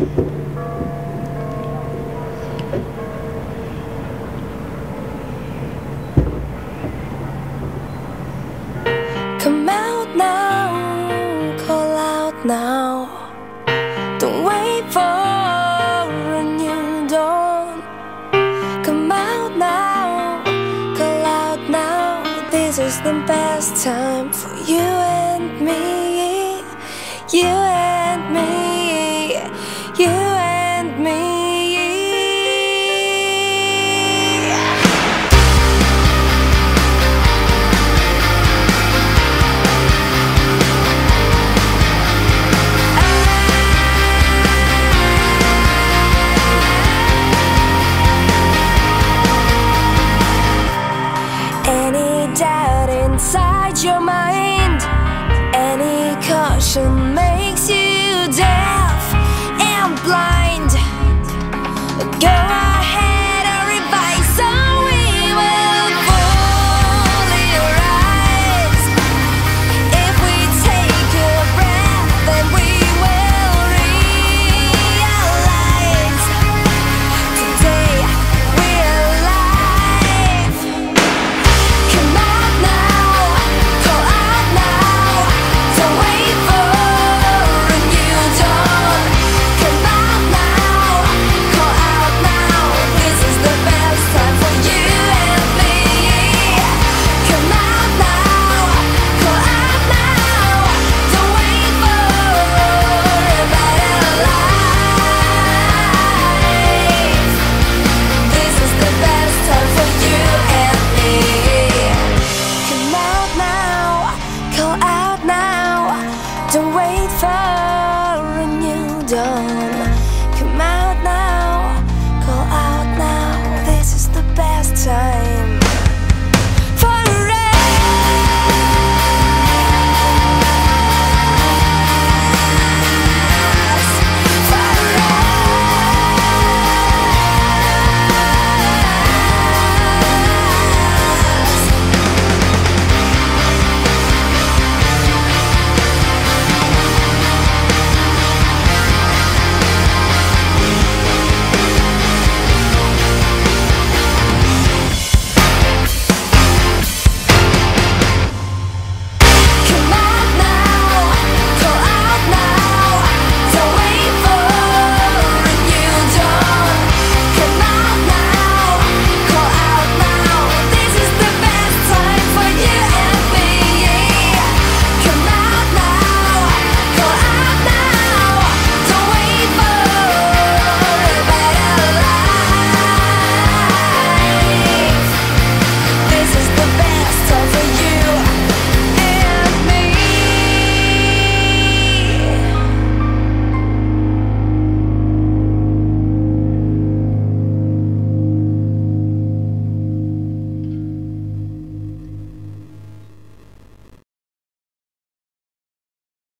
Come out now, call out now. Don't wait for a new dawn. Come out now, call out now. This is the best time for you and me. You and inside your mind. Any caution may